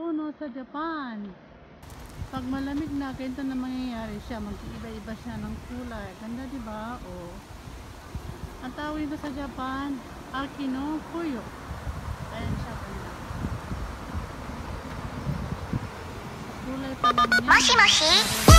puno sa Japan. Pag malamig na, ganito na mangyayari siya. Mag-iba-iba siya ng kulay. Ganda, di ba? O. Ang tawag nito sa Japan, Akino Puyo. Ayan siya, ganda. Kulay pa lang niya. もしもし